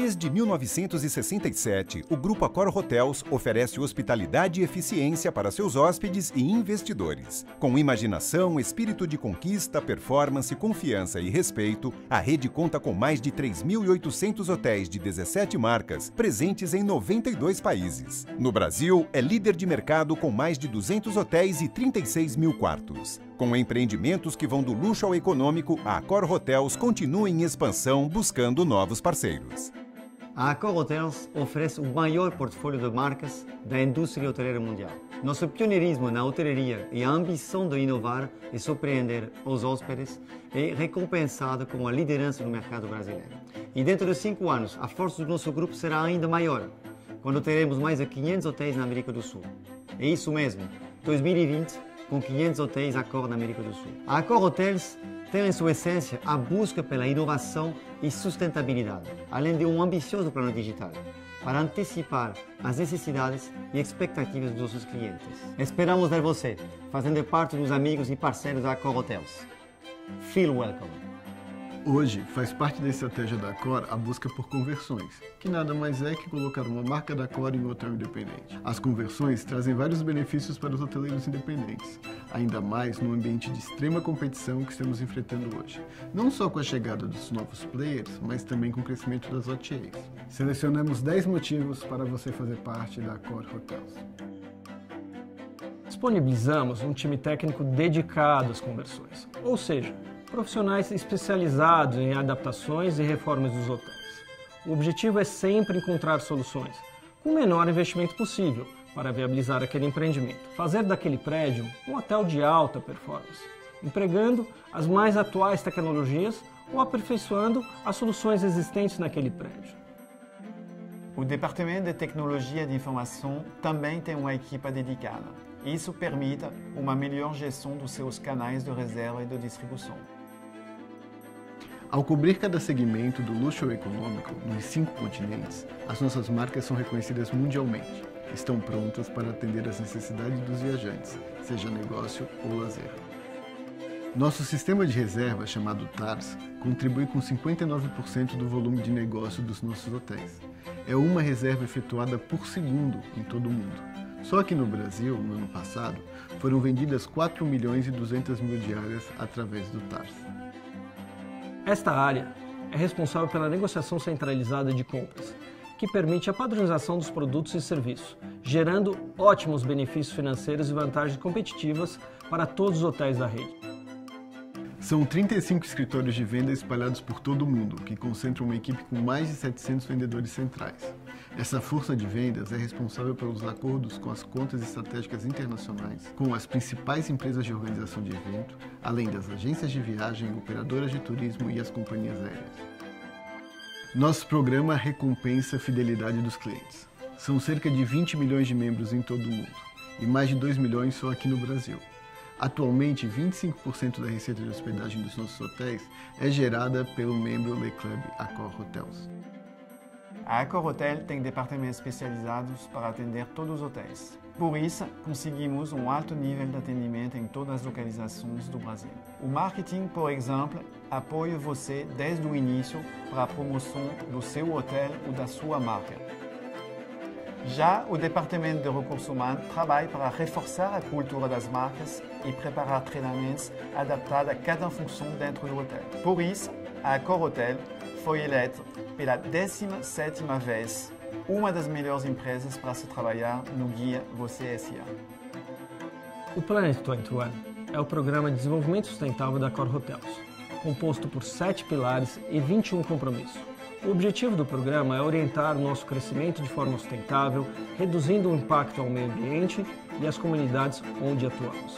Desde 1967, o Grupo Accor Hotels oferece hospitalidade e eficiência para seus hóspedes e investidores. Com imaginação, espírito de conquista, performance, confiança e respeito, a rede conta com mais de 3.800 hotéis de 17 marcas, presentes em 92 países. No Brasil, é líder de mercado com mais de 200 hotéis e 36 mil quartos. Com empreendimentos que vão do luxo ao econômico, a Accor Hotels continua em expansão buscando novos parceiros. A Accor Hotels oferece o maior portfólio de marcas da indústria hoteleira mundial. Nosso pioneirismo na hotelaria e a ambição de inovar e surpreender os hóspedes é recompensado com a liderança no mercado brasileiro. E dentro de cinco anos, a força do nosso grupo será ainda maior, quando teremos mais de 500 hotéis na América do Sul. É isso mesmo, 2020 com 500 hotéis Accor na América do Sul. A Accor Hotels tem em sua essência a busca pela inovação e sustentabilidade, além de um ambicioso plano digital, para antecipar as necessidades e expectativas dos nossos clientes. Esperamos ver você fazendo parte dos amigos e parceiros da Accor Hotels. Feel welcome! Hoje, faz parte da estratégia da Cor a busca por conversões, que nada mais é que colocar uma marca da Cor em um hotel independente. As conversões trazem vários benefícios para os hoteleiros independentes, ainda mais no ambiente de extrema competição que estamos enfrentando hoje. Não só com a chegada dos novos players, mas também com o crescimento das OTAs. Selecionamos 10 motivos para você fazer parte da Cor Hotels. Disponibilizamos um time técnico dedicado às conversões, ou seja, profissionais especializados em adaptações e reformas dos hotéis. O objetivo é sempre encontrar soluções com o menor investimento possível para viabilizar aquele empreendimento. Fazer daquele prédio um hotel de alta performance, empregando as mais atuais tecnologias ou aperfeiçoando as soluções existentes naquele prédio. O Departamento de Tecnologia de Informação também tem uma equipe dedicada. Isso permite uma melhor gestão dos seus canais de reserva e de distribuição. Ao cobrir cada segmento do luxo econômico nos cinco continentes, as nossas marcas são reconhecidas mundialmente. Estão prontas para atender às necessidades dos viajantes, seja negócio ou lazer. Nosso sistema de reserva, chamado TARS, contribui com 59% do volume de negócio dos nossos hotéis. É uma reserva efetuada por segundo em todo o mundo. Só aqui no Brasil, no ano passado, foram vendidas 4 milhões e 200 mil diárias através do TARS. Esta área é responsável pela negociação centralizada de compras, que permite a padronização dos produtos e serviços, gerando ótimos benefícios financeiros e vantagens competitivas para todos os hotéis da rede. São 35 escritórios de venda espalhados por todo o mundo, que concentram uma equipe com mais de 700 vendedores centrais. Essa força de vendas é responsável pelos acordos com as contas estratégicas internacionais, com as principais empresas de organização de evento, além das agências de viagem, operadoras de turismo e as companhias aéreas. Nosso programa recompensa a fidelidade dos clientes. São cerca de 20 milhões de membros em todo o mundo e mais de 2 milhões só aqui no Brasil. Atualmente, 25% da receita de hospedagem dos nossos hotéis é gerada pelo membro Le Club Accor Hotels. A Accor Hotel tem departamentos especializados para atender todos os hotéis. Por isso, conseguimos um alto nível de atendimento em todas as localizações do Brasil. O marketing, por exemplo, apoia você desde o início para a promoção do seu hotel ou da sua marca. Já o Departamento de Recursos Humanos trabalha para reforçar a cultura das marcas e preparar treinamentos adaptados a cada função dentro do hotel. Por isso, a Accor Hotel foi eleita pela 17ª vez uma das melhores empresas para se trabalhar no Guia Você SA. O Planet 21 é o programa de desenvolvimento sustentável da Accor Hotels, composto por sete pilares e 21 compromissos. O objetivo do programa é orientar o nosso crescimento de forma sustentável, reduzindo o impacto ao meio ambiente e às comunidades onde atuamos.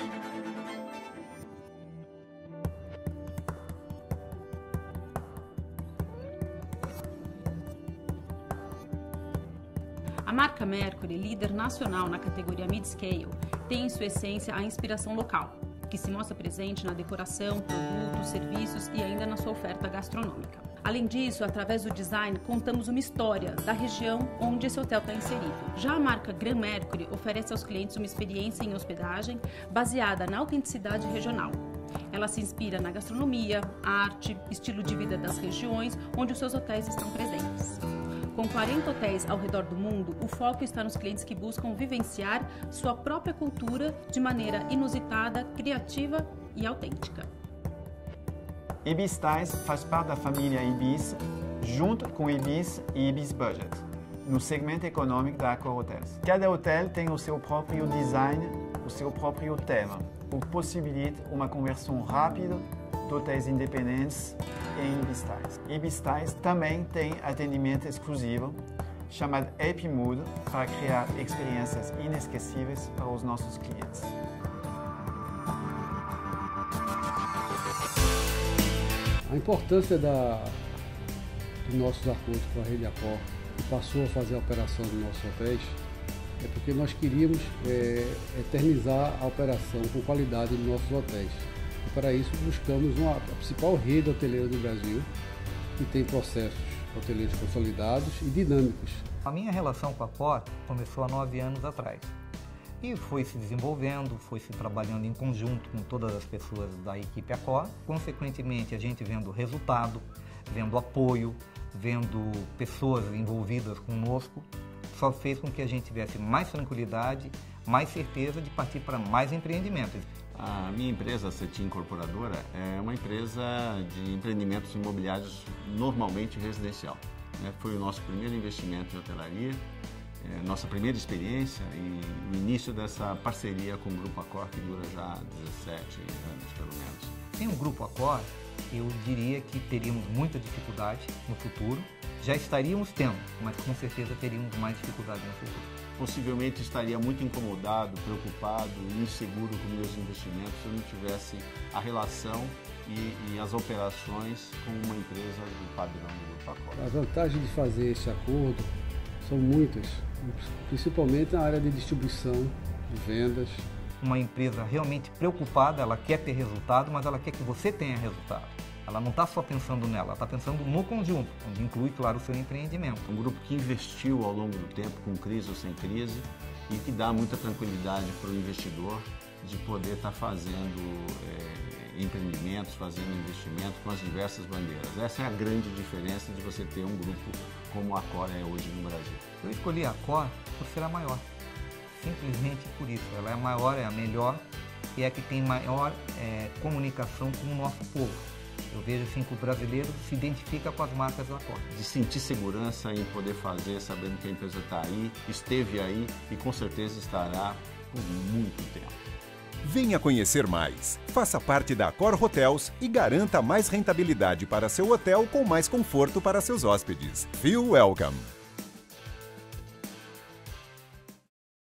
A marca Mercury, líder nacional na categoria mid-scale, tem em sua essência a inspiração local, que se mostra presente na decoração, produtos, serviços e ainda na sua oferta gastronômica. Além disso, através do design, contamos uma história da região onde esse hotel está inserido. Já a marca Grand Mercury oferece aos clientes uma experiência em hospedagem baseada na autenticidade regional, Ela se inspira na gastronomia, arte, estilo de vida das regiões onde os seus hotéis estão presentes. Com 40 hotéis ao redor do mundo, o foco está nos clientes que buscam vivenciar sua própria cultura de maneira inusitada, criativa e autêntica. Ibis Styles faz parte da família Ibis, junto com Ibis e Ibis Budget, no segmento econômico da Accor Hotels. Cada hotel tem o seu próprio design, o seu próprio tema, o que possibilita uma conversão rápida de hotéis independentes em Ibis Styles. Ibis Styles também tem atendimento exclusivo chamado Happy Mood para criar experiências inesquecíveis para os nossos clientes. A importância da, nossos acordos com a Rede Accor, que passou a fazer a operação dos nossos hotéis, é porque nós queríamos é, eternizar a operação com qualidade dos nossos hotéis. E para isso buscamos uma, a principal rede hoteleira do Brasil, que tem processos hoteleiros consolidados e dinâmicos. A minha relação com a Accor começou há nove anos atrás e foi se desenvolvendo, foi se trabalhando em conjunto com todas as pessoas da equipe Accor. Consequentemente, a gente vendo resultado, vendo apoio, vendo pessoas envolvidas conosco, só fez com que a gente tivesse mais tranquilidade, mais certeza de partir para mais empreendimentos. A minha empresa, a CETIM Incorporadora, é uma empresa de empreendimentos imobiliários normalmente residencial. Né? Foi o nosso primeiro investimento em hotelaria nossa primeira experiência e o início dessa parceria com o Grupo Accor, que dura já 17 anos, pelo menos. Sem o Grupo Accor, eu diria que teríamos muita dificuldade no futuro. Já estaríamos tendo, mas com certeza teríamos mais dificuldade no futuro. Possivelmente estaria muito incomodado, preocupado, inseguro com meus investimentos se eu não tivesse a relação e, e, as operações com uma empresa do padrão do Grupo Accor. A vantagem de fazer esse acordo são muitas principalmente na área de distribuição, de vendas. Uma empresa realmente preocupada, ela quer ter resultado, mas ela quer que você tenha resultado. Ela não está só pensando nela, ela está pensando no conjunto, onde inclui, claro, o seu empreendimento. Um grupo que investiu ao longo do tempo, com crise ou sem crise, e que dá muita tranquilidade para o investidor de poder estar tá fazendo é, empreendimentos, fazendo investimento com as diversas bandeiras. Essa é a grande diferença de você ter um grupo como a Cor é hoje no Brasil. Eu escolhi a Cor por ser a maior, simplesmente por isso. Ela é a maior, é a melhor e é a que tem maior é, comunicação com o nosso povo. Eu vejo assim que o brasileiro se identifica com as marcas da Cor. De sentir segurança em poder fazer, sabendo que a empresa está aí, esteve aí e com certeza estará por muito tempo. Venha conhecer mais. Faça parte da Accor Hotels e garanta mais rentabilidade para seu hotel com mais conforto para seus hóspedes. Feel welcome!